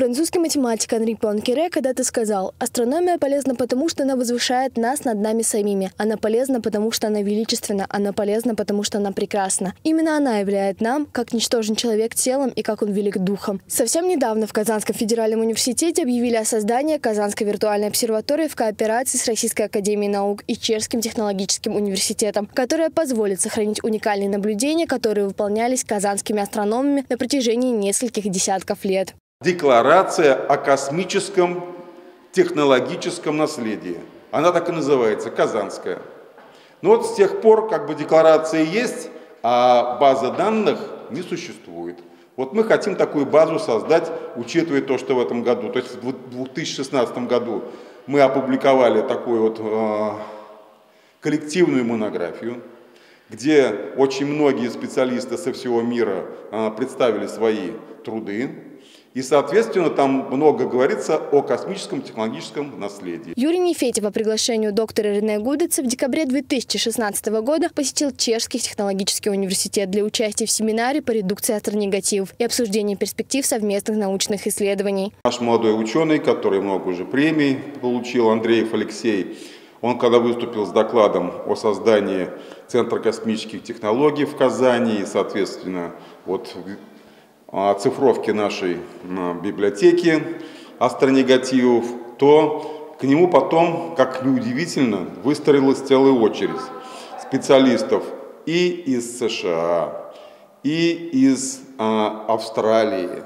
Французский математик Анри Пуанкере когда-то сказал, астрономия полезна потому, что она возвышает нас над нами самими. Она полезна потому, что она величественна. Она полезна потому, что она прекрасна. Именно она являет нам, как ничтожен человек телом и как он велик духом. Совсем недавно в Казанском федеральном университете объявили о создании Казанской виртуальной обсерватории в кооперации с Российской академией наук и Чешским технологическим университетом, которая позволит сохранить уникальные наблюдения, которые выполнялись казанскими астрономами на протяжении нескольких десятков лет. Декларация о космическом технологическом наследии. Она так и называется, Казанская. Но вот с тех пор как бы декларация есть, а база данных не существует. Вот мы хотим такую базу создать, учитывая то, что в этом году, то есть в 2016 году мы опубликовали такую вот э, коллективную монографию, где очень многие специалисты со всего мира э, представили свои труды. И, соответственно, там много говорится о космическом технологическом наследии. Юрий Нефедев по приглашению доктора Рене Гудеца в декабре 2016 года посетил Чешский технологический университет для участия в семинаре по редукции астронегативов и обсуждению перспектив совместных научных исследований. Наш молодой ученый, который много уже премий получил, Андреев Алексей, он когда выступил с докладом о создании Центра космических технологий в Казани и, соответственно, вот оцифровки нашей библиотеки астронегативов, то к нему потом, как неудивительно, выстроилась целая очередь специалистов и из США, и из а, Австралии,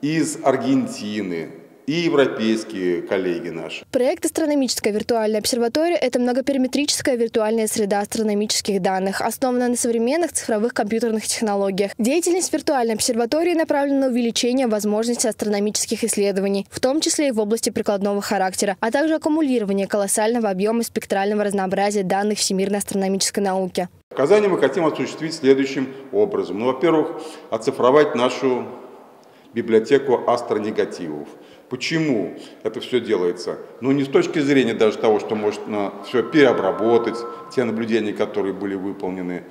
из Аргентины, и европейские коллеги наши. Проект «Астрономическая виртуальная обсерватория» — это многопериметрическая виртуальная среда астрономических данных, основанная на современных цифровых компьютерных технологиях. Деятельность виртуальной обсерватории направлена на увеличение возможностей астрономических исследований, в том числе и в области прикладного характера, а также аккумулирование колоссального объема спектрального разнообразия данных всемирной астрономической науки. Казани мы хотим осуществить следующим образом. Ну, во-первых, оцифровать нашу библиотеку астронегативов. Почему это все делается? Ну, не с точки зрения даже того, что можно все переобработать, те наблюдения, которые были выполнены,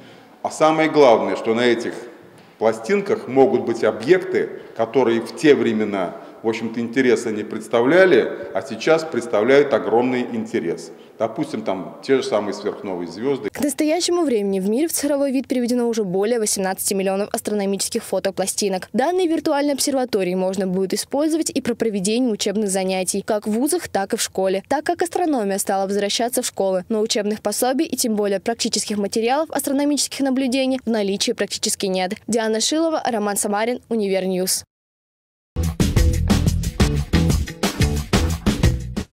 а самое главное, что на этих пластинках могут быть объекты, которые в те времена в общем-то, интереса не представляли, а сейчас представляют огромный интерес. Допустим, там те же самые сверхновые звезды. К настоящему времени в мире в цифровой вид приведено уже более 18 миллионов астрономических фотопластинок. Данные виртуальной обсерватории можно будет использовать и при проведении учебных занятий, как в вузах, так и в школе. Так как астрономия стала возвращаться в школы, но учебных пособий и тем более практических материалов астрономических наблюдений в наличии практически нет. Диана Шилова, Роман Самарин, Univer News.